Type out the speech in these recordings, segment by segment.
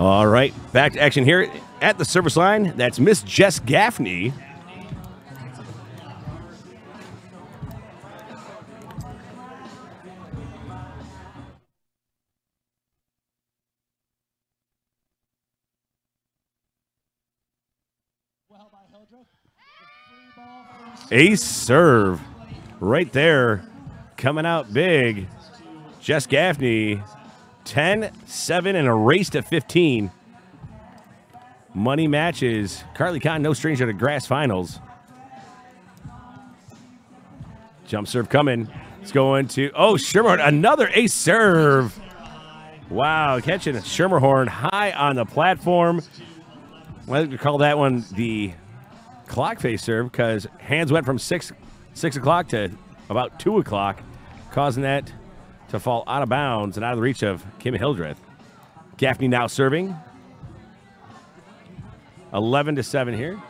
All right, back to action here at the service line. That's Miss Jess Gaffney. Ace serve right there, coming out big. Jess Gaffney, 10 7 and a race to 15. Money matches. Carly Kahn, no stranger to grass finals. Jump serve coming. It's going to, oh, Schermerhorn, another ace serve. Wow, catching Schermerhorn high on the platform. Why do we call that one the clock face serve? Because hands went from six six o'clock to about two o'clock, causing that to fall out of bounds and out of the reach of Kim Hildreth. Gaffney now serving. 11 to 7 here.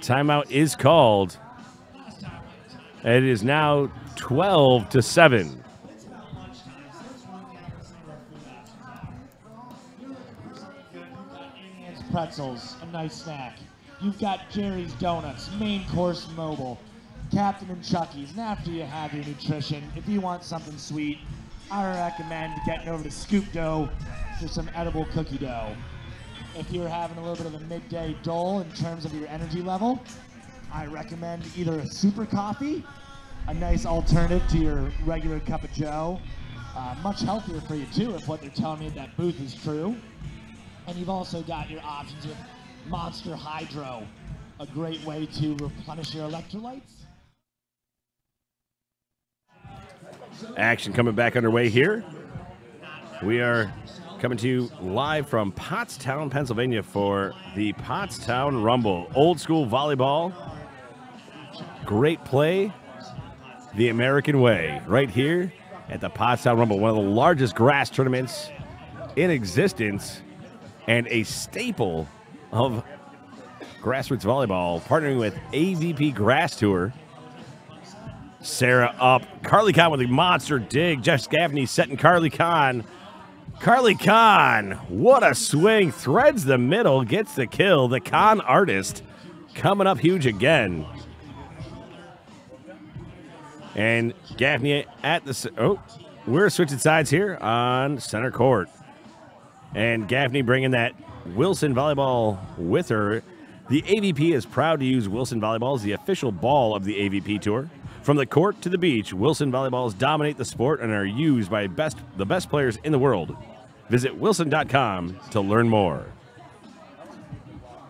Timeout is called. It is now 12 to 7. Pretzels, a nice snack. You've got Jerry's Donuts, main course mobile, Captain and Chucky's. And after you have your nutrition, if you want something sweet, I recommend getting over to Scoop Dough for some edible cookie dough. If you're having a little bit of a midday dole in terms of your energy level, I recommend either a super coffee, a nice alternative to your regular cup of joe, uh, much healthier for you too if what they're telling me at that booth is true. And you've also got your options with Monster Hydro, a great way to replenish your electrolytes. Action coming back underway here. We are coming to you live from Pottstown, Pennsylvania for the Pottstown Rumble. Old school volleyball. Great play. The American way. Right here at the Pottstown Rumble, one of the largest grass tournaments in existence and a staple of grassroots volleyball, partnering with AVP Grass Tour. Sarah up. Carly Kahn with a monster dig. Jess Gaffney setting Carly Kahn. Carly Kahn, what a swing. Threads the middle, gets the kill. The Kahn artist coming up huge again. And Gaffney at the. Oh, we're switching sides here on center court. And Gaffney bringing that Wilson volleyball with her. The AVP is proud to use Wilson volleyball as the official ball of the AVP tour. From the court to the beach, Wilson volleyballs dominate the sport and are used by best the best players in the world. Visit wilson.com to learn more.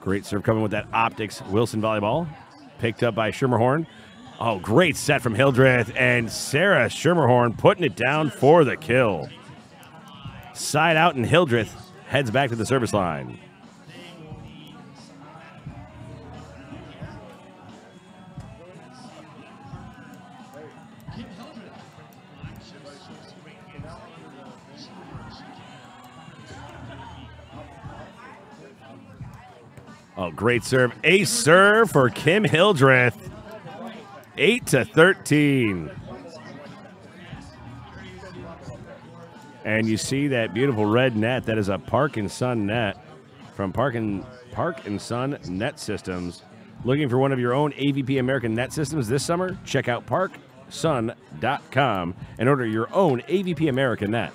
Great serve coming with that OPTX Wilson volleyball. Picked up by Schermerhorn. Oh, great set from Hildreth and Sarah Schermerhorn putting it down for the kill. Side out and Hildreth heads back to the service line. Oh, great serve. Ace serve for Kim Hildreth. 8 to 13. And you see that beautiful red net. That is a Park and Sun net from Park and Park and Sun Net Systems. Looking for one of your own AVP American net systems this summer? Check out parksun.com and order your own AVP American net.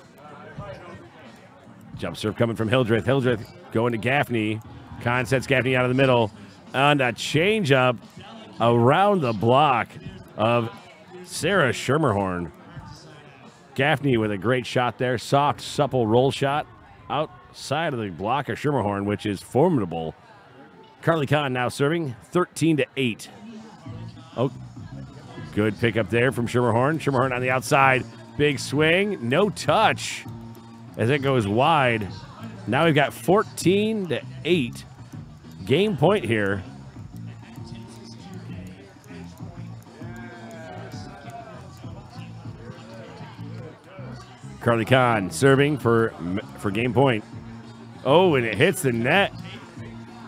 Jump serve coming from Hildreth. Hildreth going to Gaffney. Kahn sets Gaffney out of the middle. And a change up around the block of Sarah Schermerhorn. Gaffney with a great shot there. Soft, supple roll shot outside of the block of Schermerhorn, which is formidable. Carly Kahn now serving 13 to 8. Oh, good pickup there from Schermerhorn. Schermerhorn on the outside. Big swing. No touch as it goes wide. Now we've got 14 to 8. Game point here. Carly Kahn serving for for game point. Oh, and it hits the net.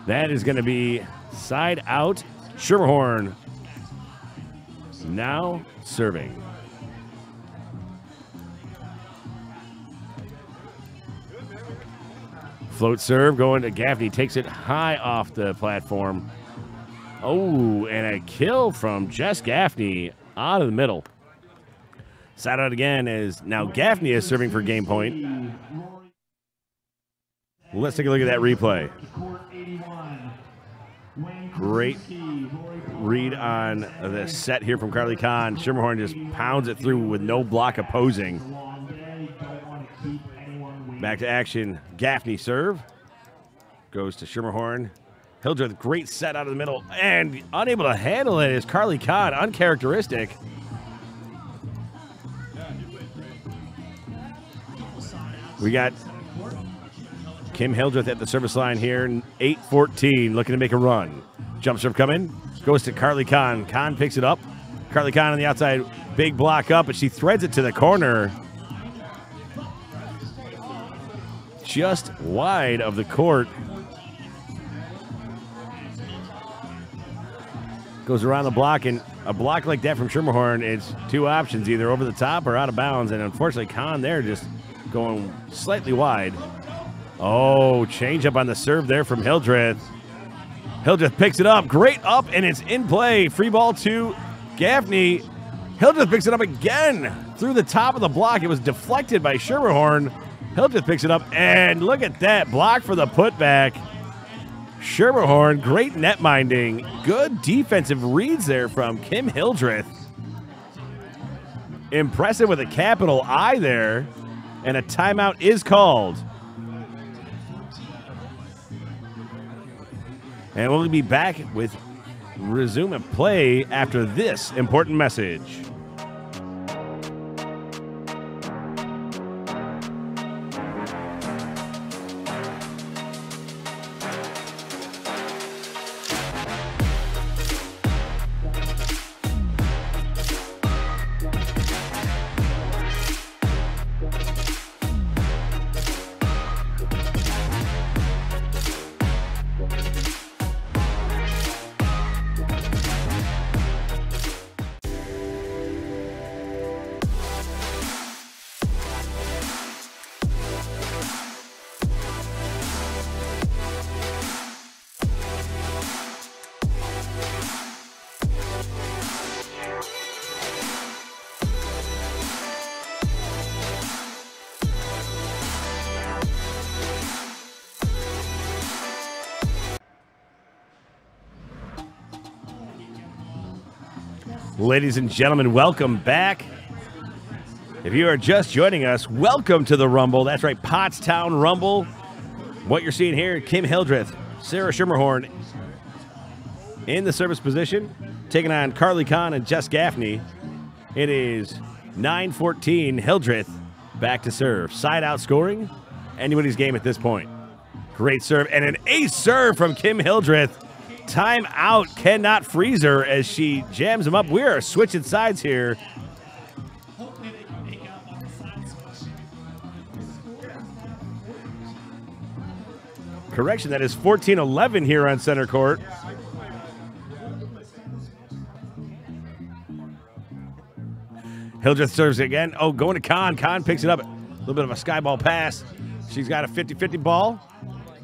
That is going to be side out. Schermerhorn now serving. Float serve going to Gaffney. Takes it high off the platform. Oh, and a kill from Jess Gaffney out of the middle. Side out again is now Gaffney is serving for game point. Let's take a look at that replay. Great read on the set here from Carly Kahn. Schermerhorn just pounds it through with no block opposing. Back to action. Gaffney serve. Goes to Schermerhorn. Hildreth, great set out of the middle. And unable to handle it is Carly Kahn. Uncharacteristic. We got Kim Hildreth at the service line here. 8-14, looking to make a run. Jump serve coming. Goes to Carly Kahn. Kahn picks it up. Carly Kahn on the outside. Big block up, but she threads it to the corner. Just wide of the court. Goes around the block, and a block like that from Schermerhorn, it's two options, either over the top or out of bounds. And unfortunately, Kahn there just going slightly wide. Oh, change up on the serve there from Hildreth. Hildreth picks it up. Great up, and it's in play. Free ball to Gaffney. Hildreth picks it up again through the top of the block. It was deflected by Schermerhorn. Hildreth picks it up, and look at that block for the putback. Schermerhorn, great net minding. Good defensive reads there from Kim Hildreth. Impressive with a capital I there, and a timeout is called. And we'll be back with resume of play after this important message. Ladies and gentlemen, welcome back. If you are just joining us, welcome to the Rumble. That's right, Pottstown Rumble. What you're seeing here, Kim Hildreth, Sarah Schermerhorn in the service position, taking on Carly Kahn and Jess Gaffney. It is 9-14, Hildreth back to serve. Side out scoring, anybody's game at this point. Great serve, and an ace serve from Kim Hildreth. Timeout cannot freeze her as she jams him up. We are switching sides here. Correction, that is 14-11 here on center court. Hildreth serves again. Oh, going to Kahn. Kahn picks it up. A little bit of a sky ball pass. She's got a 50-50 ball.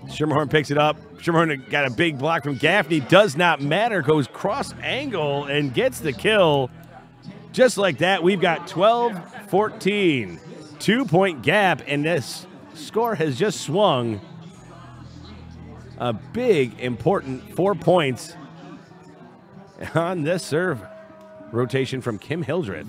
Schermerhorn picks it up. Schermerhorn got a big block from Gaffney. Does not matter. Goes cross angle and gets the kill. Just like that, we've got 12 14. Two point gap, and this score has just swung a big, important four points on this serve rotation from Kim Hildreth.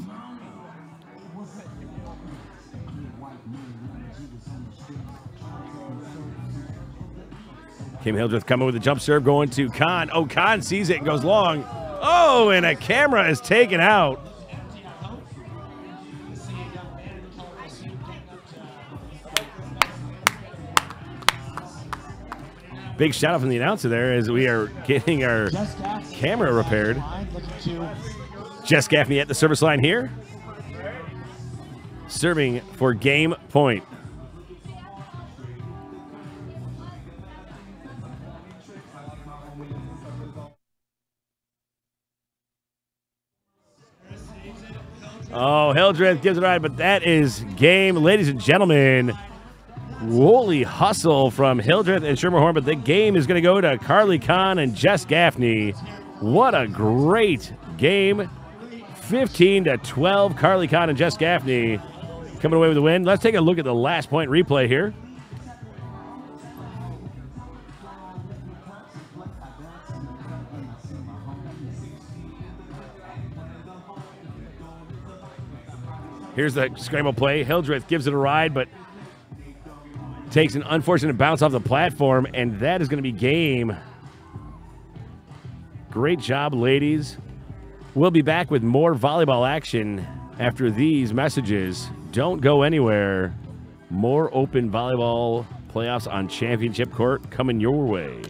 Kim Hildreth coming with a jump serve going to Kahn. Oh, Kahn sees it and goes long. Oh, and a camera is taken out. Big shout out from the announcer there as we are getting our camera repaired. Jess Gaffney at the service line here. Serving for game point. Oh, Hildreth gives it ride, but that is game, ladies and gentlemen. Woolly hustle from Hildreth and Schermerhorn, but the game is going to go to Carly Kahn and Jess Gaffney. What a great game. 15 to 12. Carly Kahn and Jess Gaffney coming away with the win. Let's take a look at the last point replay here. Here's the scramble play. Hildreth gives it a ride, but takes an unfortunate bounce off the platform, and that is going to be game. Great job, ladies. We'll be back with more volleyball action after these messages. Don't go anywhere. More open volleyball playoffs on championship court coming your way.